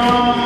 John